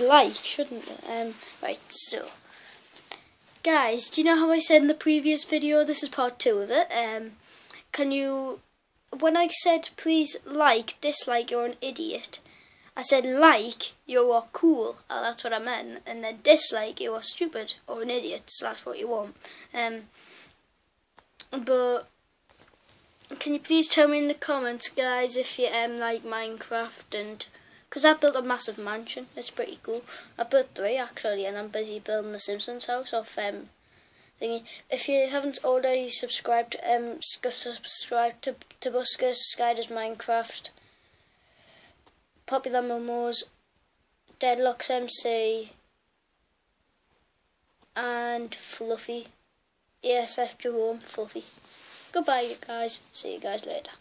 like, shouldn't it? Um, right, so. Guys, do you know how I said in the previous video, this is part two of it, um, can you, when I said please like, dislike, you're an idiot, I said like, you are cool, oh, that's what I meant, and then dislike, you are stupid, or an idiot, so that's what you want. Um, but, can you please tell me in the comments, guys, if you um, like Minecraft and because I built a massive mansion. It's pretty cool. I built three actually, and I'm busy building the Simpsons house off um thingy. If you haven't already subscribed, um, subscribe to to Buskers, Sky Does Minecraft, Popular Momos, Deadlox MC, and Fluffy. ASF Jerome Fluffy. Goodbye, you guys. See you guys later.